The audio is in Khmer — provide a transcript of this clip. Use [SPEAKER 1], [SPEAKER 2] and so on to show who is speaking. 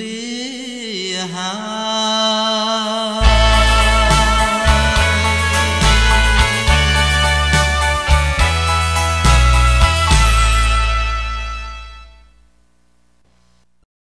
[SPEAKER 1] លាហា